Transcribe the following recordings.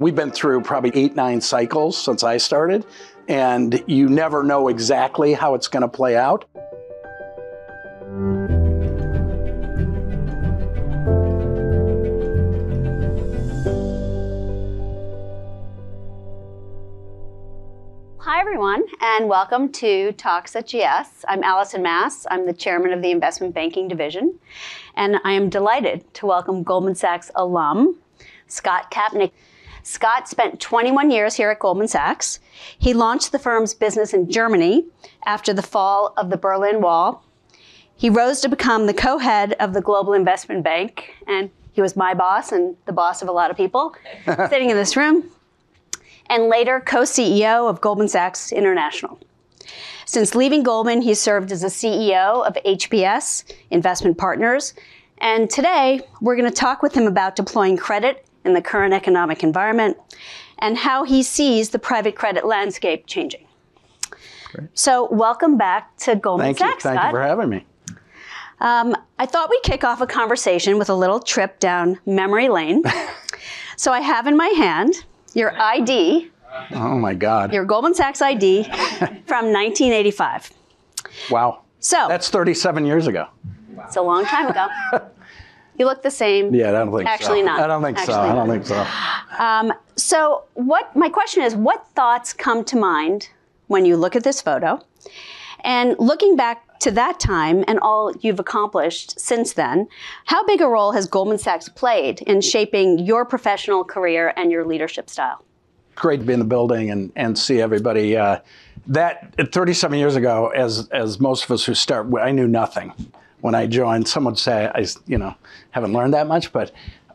We've been through probably eight, nine cycles since I started, and you never know exactly how it's going to play out. Hi, everyone, and welcome to Talks at GS. I'm Alison Mass. I'm the chairman of the Investment Banking Division, and I am delighted to welcome Goldman Sachs alum Scott Kapnick. Scott spent 21 years here at Goldman Sachs. He launched the firm's business in Germany after the fall of the Berlin Wall. He rose to become the co head of the Global Investment Bank, and he was my boss and the boss of a lot of people sitting in this room, and later co CEO of Goldman Sachs International. Since leaving Goldman, he served as the CEO of HPS Investment Partners. And today, we're going to talk with him about deploying credit in the current economic environment and how he sees the private credit landscape changing. Great. So, welcome back to Goldman Thank Sachs. You. Thank Scott. you for having me. Um, I thought we'd kick off a conversation with a little trip down memory lane. so, I have in my hand your ID. Oh my God. Your Goldman Sachs ID from 1985. Wow. So, that's 37 years ago. It's a long time ago. You look the same. Yeah, I don't think so. Actually so. not. I don't think Actually so. Not. I don't think so. Um, so, what my question is, what thoughts come to mind when you look at this photo? And looking back to that time and all you've accomplished since then, how big a role has Goldman Sachs played in shaping your professional career and your leadership style? Great to be in the building and, and see everybody. Uh, that 37 years ago, as as most of us who start, I knew nothing when I joined. Some would say I, you know, haven't learned that much, but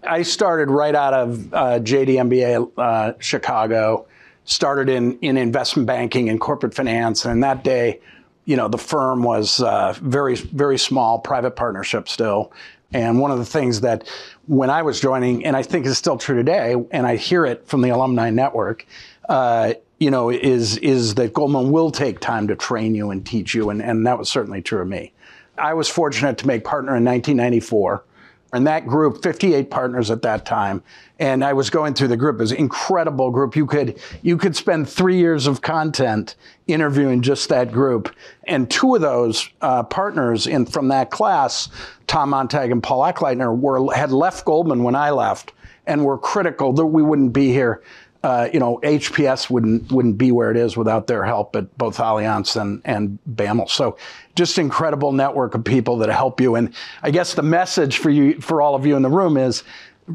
I started right out of uh, JD MBA uh, Chicago. Started in in investment banking and corporate finance, and that day, you know, the firm was uh, very very small, private partnership still. And one of the things that when I was joining, and I think is still true today, and I hear it from the alumni network, uh, you know, is is that Goldman will take time to train you and teach you, and, and that was certainly true of me. I was fortunate to make partner in 1994. And that group, 58 partners at that time, and I was going through the group. It was an incredible group. You could you could spend three years of content interviewing just that group. And two of those uh, partners in from that class, Tom Montag and Paul Achleitner, were had left Goldman when I left, and were critical that we wouldn't be here uh, you know, HPS wouldn't wouldn't be where it is without their help at both Allianz and and BAML. So, just incredible network of people that help you. And I guess the message for you, for all of you in the room, is,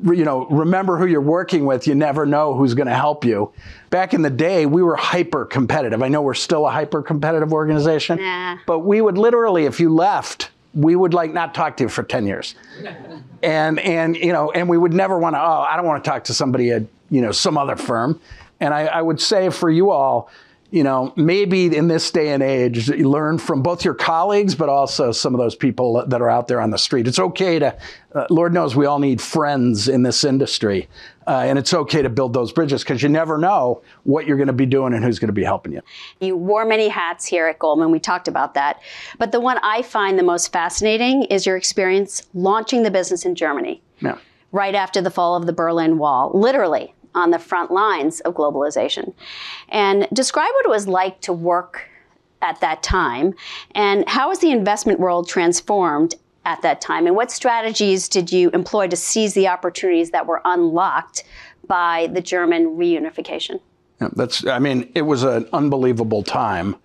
you know, remember who you're working with. You never know who's going to help you. Back in the day, we were hyper competitive. I know we're still a hyper competitive organization, nah. but we would literally, if you left, we would like not talk to you for 10 years. and and you know, and we would never want to, oh, I don't want to talk to somebody at you know, some other firm. And I, I would say for you all, you know, maybe in this day and age, you learn from both your colleagues, but also some of those people that are out there on the street. It's okay to, uh, Lord knows we all need friends in this industry. Uh, and it's okay to build those bridges because you never know what you're going to be doing and who's going to be helping you. You wore many hats here at Goldman. We talked about that. But the one I find the most fascinating is your experience launching the business in Germany. Yeah. Right after the fall of the Berlin Wall, literally on the front lines of globalization. And describe what it was like to work at that time and how has the investment world transformed at that time and what strategies did you employ to seize the opportunities that were unlocked by the German reunification? Yeah, that's I mean it was an unbelievable time.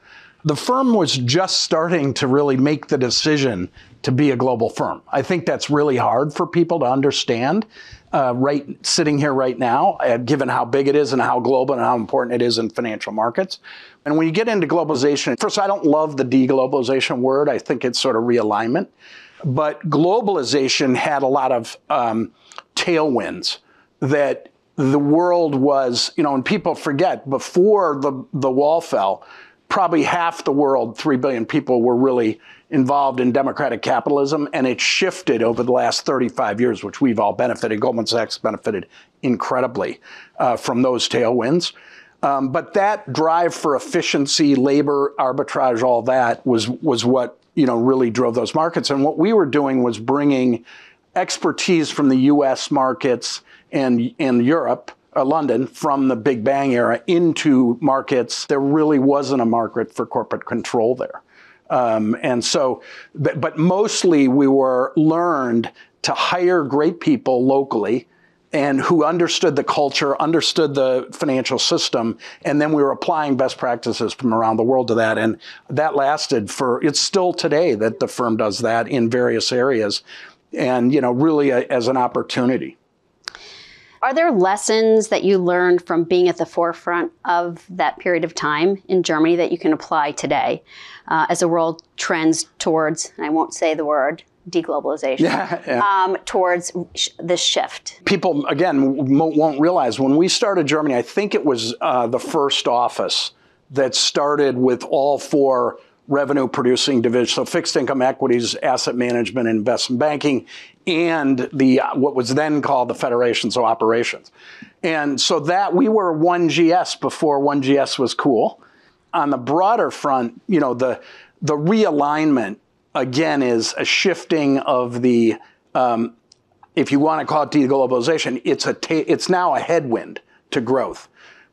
The firm was just starting to really make the decision to be a global firm. I think that's really hard for people to understand uh, right sitting here right now, uh, given how big it is and how global and how important it is in financial markets. And when you get into globalization, first, I don't love the deglobalization word. I think it's sort of realignment. But globalization had a lot of um, tailwinds that the world was, you know, and people forget before the, the wall fell, probably half the world, 3 billion people, were really involved in democratic capitalism, and it shifted over the last 35 years, which we've all benefited. Goldman Sachs benefited incredibly uh, from those tailwinds. Um, but that drive for efficiency, labor arbitrage, all that was was what you know really drove those markets. And what we were doing was bringing expertise from the U.S. markets and and Europe uh, London from the Big Bang era into markets. There really wasn't a market for corporate control there. Um, and so, but, but mostly we were learned to hire great people locally and who understood the culture, understood the financial system, and then we were applying best practices from around the world to that. And that lasted for, it's still today that the firm does that in various areas and, you know, really a, as an opportunity. Are there lessons that you learned from being at the forefront of that period of time in Germany that you can apply today uh, as the world trends towards, I won't say the word, deglobalization, yeah, yeah. Um, towards sh- this shift? People, again, won't realize when we started Germany, I think it was uh, the first office that started with all four revenue producing divisions, so fixed income equities, asset management, investment banking, and the what was then called the Federation, so operations. And so that we were one GS before one GS was cool. On the broader front, you know, the the realignment again is a shifting of the um, if you want to call it deglobalization, it's a ta- it's now a headwind to growth.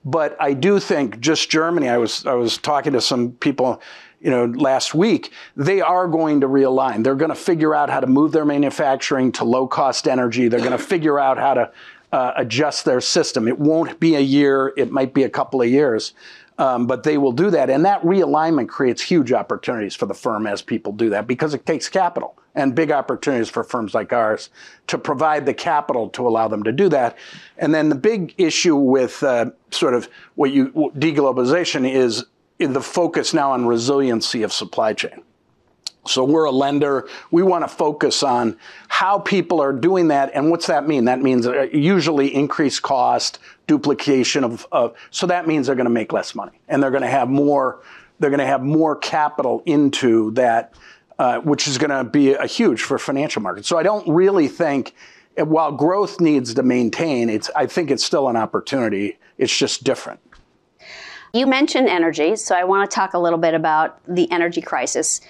But I do think just Germany. I was I was talking to some people you know, last week, they are going to realign. They're going to figure out how to move their manufacturing to low cost energy. They're going to figure out how to uh, adjust their system. It won't be a year, it might be a couple of years. Um, but they will do that. And that realignment creates huge opportunities for the firm as people do that because it takes capital and big opportunities for firms like ours to provide the capital to allow them to do that. And then the big issue with uh, sort of what you deglobalization is the focus now on resiliency of supply chain. So we're a lender. We want to focus on how people are doing that. And what's that mean? That means uh, usually increased cost, duplication of, of so that means they're going to make less money and they're going to have more, they're going to have more capital into that, uh, which is going to be a huge for financial markets. So I don't really think, while growth needs to maintain, it's, I think it's still an opportunity. It's just different. You mentioned energy, so I want to talk a little bit about the energy crisis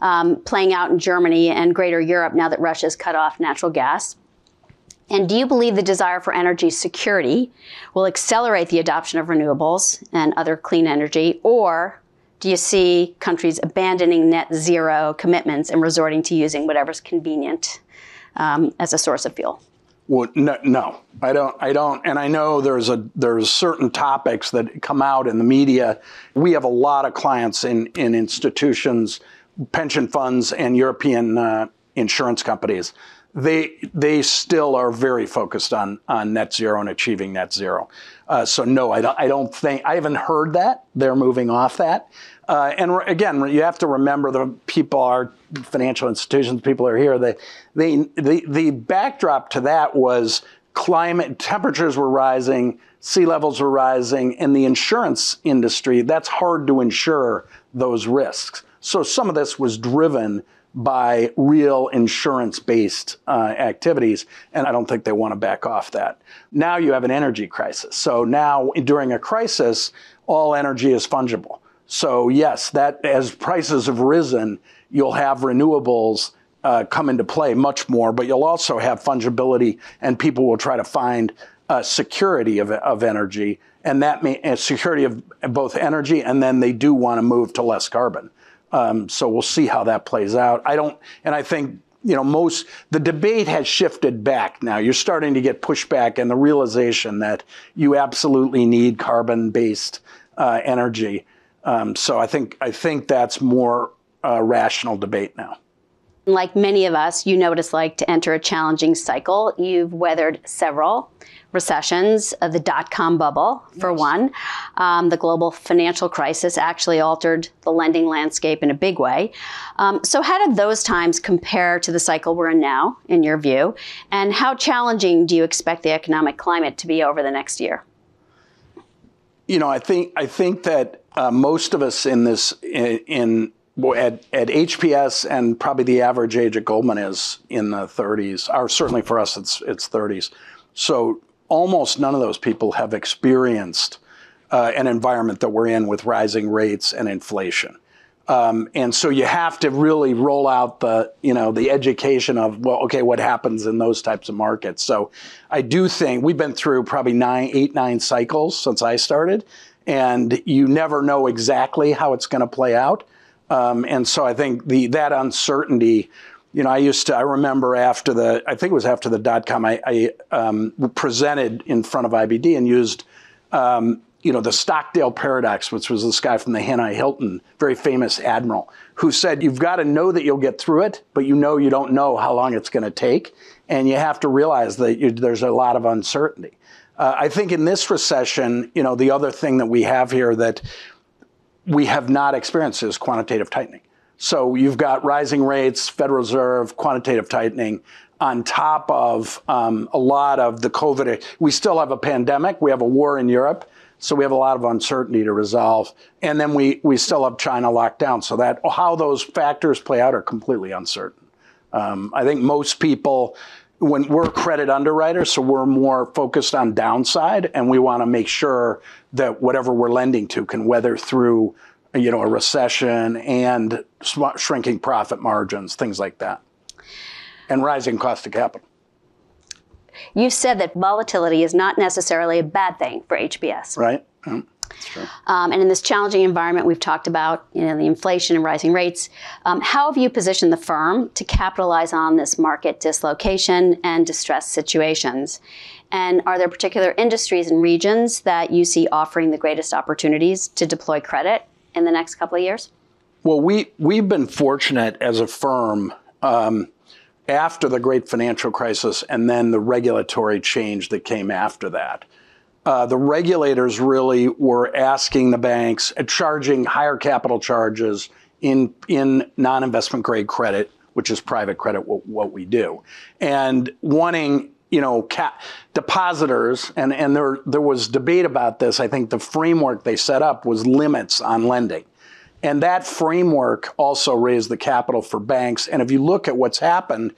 um, playing out in Germany and greater Europe now that Russia's cut off natural gas. And do you believe the desire for energy security will accelerate the adoption of renewables and other clean energy, or do you see countries abandoning net zero commitments and resorting to using whatever's convenient um, as a source of fuel? Well, no, no, I don't. I don't. And I know there's a there's certain topics that come out in the media. We have a lot of clients in in institutions, pension funds, and European uh, insurance companies. They they still are very focused on on net zero and achieving net zero. Uh, so no, I don't. I don't think I haven't heard that they're moving off that. Uh, and again, you have to remember the people are financial institutions, people are here. They, they, the, the backdrop to that was climate, temperatures were rising, sea levels were rising, and the insurance industry, that's hard to insure those risks. So some of this was driven by real insurance based uh, activities, and I don't think they want to back off that. Now you have an energy crisis. So now during a crisis, all energy is fungible. So yes, that as prices have risen, you'll have renewables uh, come into play much more, but you'll also have fungibility, and people will try to find uh, security of, of energy, and that means security of both energy, and then they do want to move to less carbon. Um, so we'll see how that plays out. I don't, and I think you know most the debate has shifted back now. You're starting to get pushback and the realization that you absolutely need carbon-based uh, energy. Um, so I think I think that's more uh, rational debate now. Like many of us, you know what it's like to enter a challenging cycle. You've weathered several recessions, uh, the dot com bubble, for yes. one. Um, the global financial crisis actually altered the lending landscape in a big way. Um, so, how did those times compare to the cycle we're in now, in your view? And how challenging do you expect the economic climate to be over the next year? You know, I think I think that uh, most of us in this in, in at, at HPS and probably the average age at Goldman is in the 30s, or certainly for us it's it's 30s. So almost none of those people have experienced uh, an environment that we're in with rising rates and inflation. Um, and so you have to really roll out the, you know, the education of, well, okay, what happens in those types of markets. So I do think we've been through probably nine, eight, nine cycles since I started, and you never know exactly how it's going to play out. Um, and so I think the that uncertainty, you know, I used to, I remember after the, I think it was after the dot com, I, I um, presented in front of IBD and used, um, you know, the Stockdale paradox, which was this guy from the Hanoi Hilton, very famous admiral, who said, you've got to know that you'll get through it, but you know you don't know how long it's going to take. And you have to realize that you, there's a lot of uncertainty. Uh, I think in this recession, you know, the other thing that we have here that we have not experienced is quantitative tightening. So you've got rising rates, Federal Reserve, quantitative tightening on top of um, a lot of the COVID. We still have a pandemic. We have a war in Europe. So we have a lot of uncertainty to resolve. And then we, we still have China locked down. So that how those factors play out are completely uncertain. Um, I think most people, when we're credit underwriters, so we're more focused on downside, and we want to make sure that whatever we're lending to can weather through, you know, a recession and shrinking profit margins, things like that, and rising cost of capital. You said that volatility is not necessarily a bad thing for HPS. Right. Um, and in this challenging environment, we've talked about you know the inflation and rising rates. Um, how have you positioned the firm to capitalize on this market dislocation and distress situations? And are there particular industries and regions that you see offering the greatest opportunities to deploy credit in the next couple of years? Well, we we've been fortunate as a firm. Um, after the great financial crisis and then the regulatory change that came after that. Uh, the regulators really were asking the banks, uh, charging higher capital charges in, in non investment grade credit, which is private credit, what, what we do, and wanting you know, ca- depositors, and, and there, there was debate about this. I think the framework they set up was limits on lending. And that framework also raised the capital for banks. And if you look at what's happened,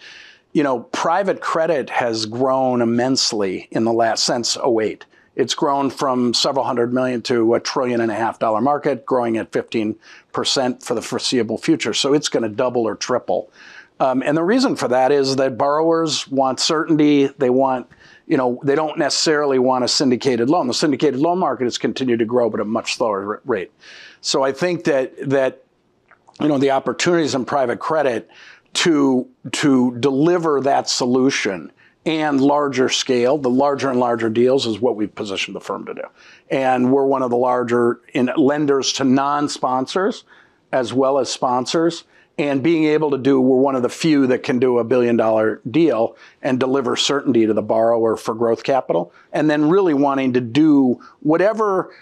you know, private credit has grown immensely in the last since 08. It's grown from several hundred million to a trillion and a half dollar market, growing at 15% for the foreseeable future. So it's going to double or triple. Um, and the reason for that is that borrowers want certainty. They want, you know, they don't necessarily want a syndicated loan. The syndicated loan market has continued to grow, but at a much slower rate. So I think that that you know the opportunities in private credit to to deliver that solution and larger scale, the larger and larger deals is what we've positioned the firm to do. And we're one of the larger in lenders to non-sponsors as well as sponsors. And being able to do, we're one of the few that can do a billion dollar deal and deliver certainty to the borrower for growth capital. And then really wanting to do whatever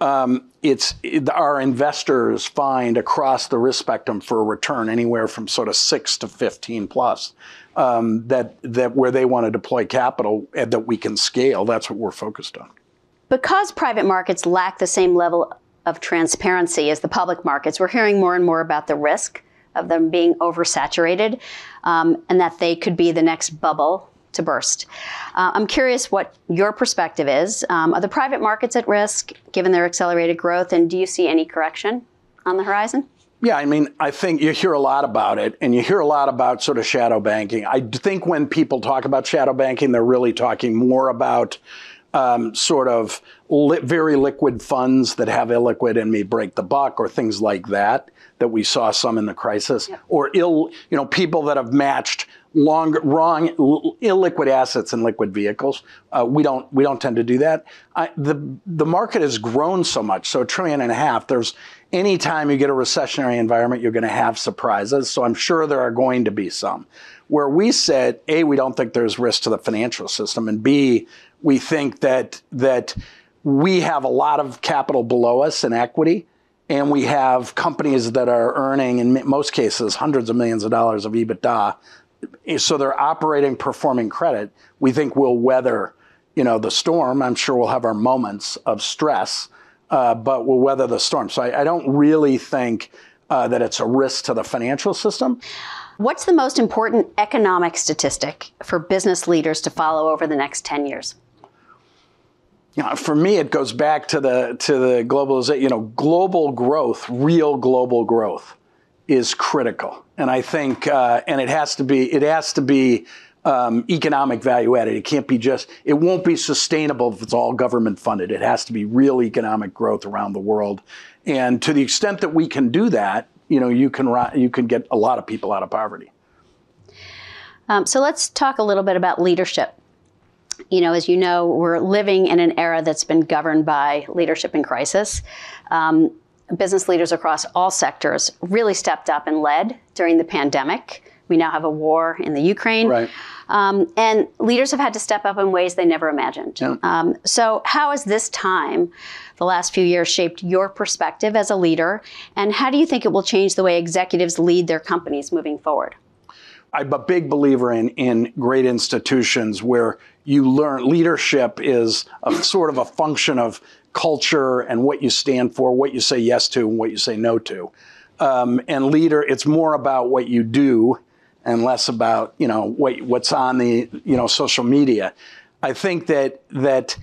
um, it's it, our investors find across the risk spectrum for a return anywhere from sort of six to 15 plus um, that that where they want to deploy capital and that we can scale. That's what we're focused on. Because private markets lack the same level of transparency as the public markets we're hearing more and more about the risk of them being oversaturated um, and that they could be the next bubble to burst. Uh, I'm curious what your perspective is. Um, are the private markets at risk given their accelerated growth, and do you see any correction on the horizon? Yeah, I mean, I think you hear a lot about it, and you hear a lot about sort of shadow banking. I think when people talk about shadow banking, they're really talking more about um, sort of li- very liquid funds that have illiquid and may break the buck, or things like that that we saw some in the crisis, yep. or ill, you know, people that have matched long, wrong, illiquid assets and liquid vehicles. Uh, we don't we don't tend to do that. I, the the market has grown so much, so a trillion and a half. There's anytime you get a recessionary environment, you're going to have surprises. So I'm sure there are going to be some. Where we said, a, we don't think there's risk to the financial system, and b, we think that that we have a lot of capital below us in equity and we have companies that are earning, in most cases, hundreds of millions of dollars of EBITDA so they're operating performing credit. We think we'll weather, you know, the storm. I'm sure we'll have our moments of stress, uh, but we'll weather the storm. So I, I don't really think uh, that it's a risk to the financial system. What's the most important economic statistic for business leaders to follow over the next 10 years? You know, for me, it goes back to the to the globalization. You know, global growth, real global growth, is critical, and I think, uh, and it has to be, it has to be um, economic value added. It can't be just, it won't be sustainable if it's all government funded. It has to be real economic growth around the world, and to the extent that we can do that, you know, you can you can get a lot of people out of poverty. Um, so let's talk a little bit about leadership you know, as you know, we're living in an era that's been governed by leadership in crisis. Um, business leaders across all sectors really stepped up and led during the pandemic. We now have a war in the Ukraine. Right. Um, and leaders have had to step up in ways they never imagined. Yeah. Um, so, how has this time, the last few years, shaped your perspective as a leader? And how do you think it will change the way executives lead their companies moving forward? I'm a big believer in in great institutions where you learn leadership is a sort of a function of culture and what you stand for, what you say yes to, and what you say no to. Um, and leader, it's more about what you do and less about you know what, what's on the you know social media. I think that that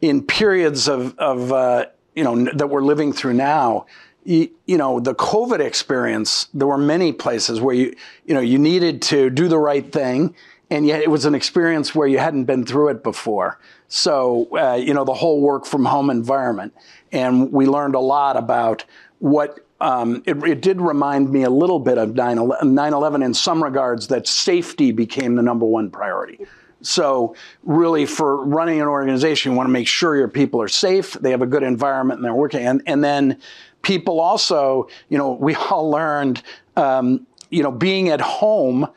in periods of of uh, you know that we're living through now, you, you, know the COVID experience. There were many places where you you know you needed to do the right thing and yet it was an experience where you hadn't been through it before. So, uh, you know, the whole work from home environment. And we learned a lot about what um, it, it, did remind me a little bit of 9 11 in some regards that safety became the number one priority. So, really, for running an organization, you want to make sure your people are safe, they have a good environment, and they're working. And, and then people also, you know, we all learned, um, you know, being at home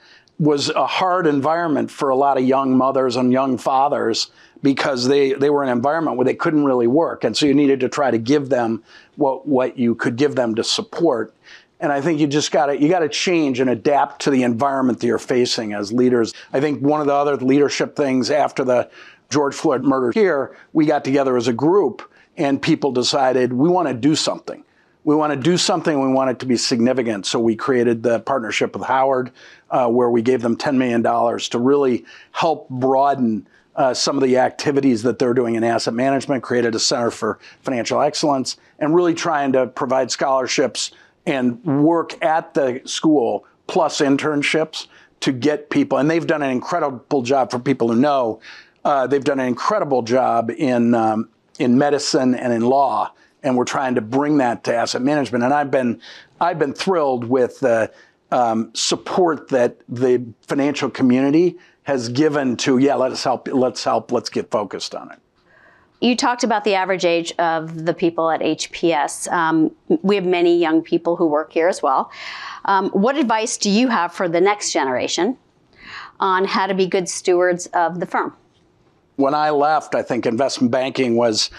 was a hard environment for a lot of young mothers and young fathers because they, they were in an environment where they couldn't really work. And so you needed to try to give them what, what you could give them to support. And I think you just got to you got to change and adapt to the environment that you're facing as leaders. I think one of the other leadership things after the George Floyd murder here, we got together as a group and people decided we want to do something we want to do something, we want it to be significant. So we created the partnership with Howard, uh, where we gave them $10 million to really help broaden uh, some of the activities that they're doing in asset management, created a Center for Financial Excellence, and really trying to provide scholarships and work at the school plus internships to get people. And they've done an incredible job for people who know. Uh, they've done an incredible job in um, in medicine and in law and we're trying to bring that to asset management. And I've been I've been thrilled with the um, support that the financial community has given to yeah let us help let's help let's get focused on it. You talked about the average age of the people at HPS. Um, we have many young people who work here as well. Um, what advice do you have for the next generation on how to be good stewards of the firm? When I left, I think investment banking was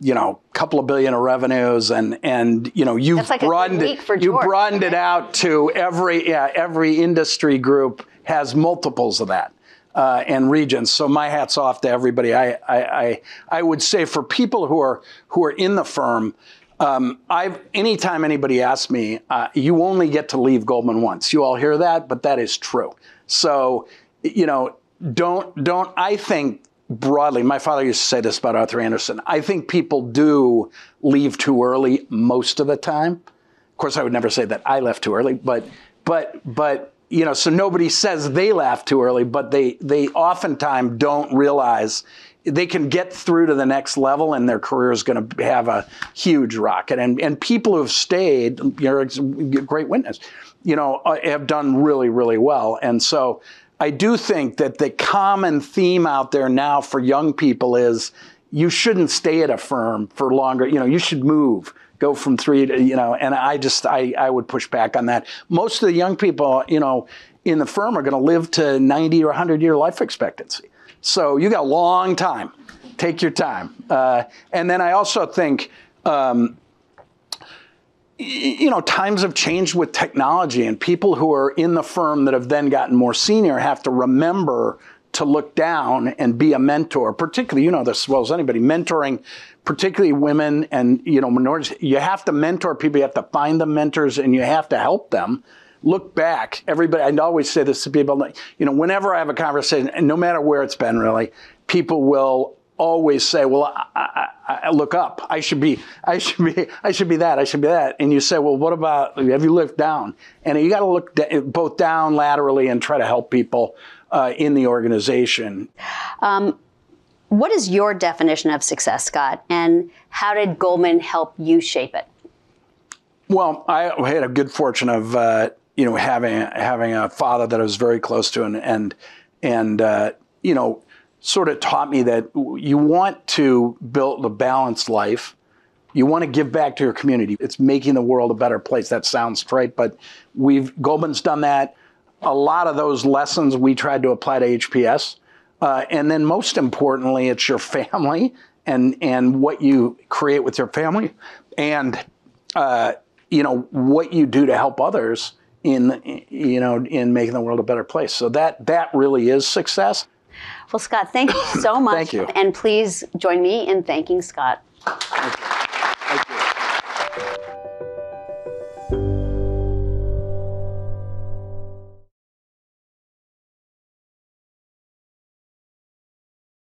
you know, a couple of billion of revenues, and and you know, you like broadened it, George, you broadened right? it out to every yeah, every industry group has multiples of that. Uh, and regions. So my hats off to everybody. I, I, I, I, would say for people who are who are in the firm, um, I've anytime anybody asks me, uh, you only get to leave Goldman once. You all hear that, but that is true. So you know, don't don't. I think broadly, my father used to say this about Arthur Andersen. I think people do leave too early most of the time. Of course, I would never say that I left too early, but but but you know, so nobody says they left too early, but they they oftentimes don't realize they can get through to the next level and their career is going to have a huge rocket. And and people who have stayed, you're a great witness, you know, uh, have done really really well. And so I do think that the common theme out there now for young people is you shouldn't stay at a firm for longer. You know, you should move, go from three to, you know, and I just, I, I would push back on that. Most of the young people, you know, in the firm are going to live to 90 or 100 year life expectancy. So you got a long time. Take your time. Uh, and then I also think, um, you know, times have changed with technology, and people who are in the firm that have then gotten more senior have to remember to look down and be a mentor. Particularly, you know this as well as anybody, mentoring, particularly women and you know minorities. You have to mentor people. You have to find the mentors, and you have to help them. Look back. Everybody, I always say this to people. You know, whenever I have a conversation, and no matter where it's been, really, people will always say, "Well, I, I, I look up. I should be, I should be, I should be that. I should be that." And you say, "Well, what about? Have you looked down?" And you got to look both down laterally and try to help people uh, in the organization. What is your definition of success, Scott? And how did Goldman help you shape it? Well, I had a good fortune of uh, you know having having a father that I was very close to, and and and uh, you know sort of taught me that you want to build a balanced life. You want to give back to your community. It's making the world a better place. That sounds trite, but we've Goldman's done that. A lot of those lessons we tried to apply to HPS, uh, and then most importantly, it's your family and and what you create with your family, and uh, you know what you do to help others in you know in making the world a better place. So that that really is success. Well, Scott, thank you so much. Thank you. And please join me in thanking Scott. Thank.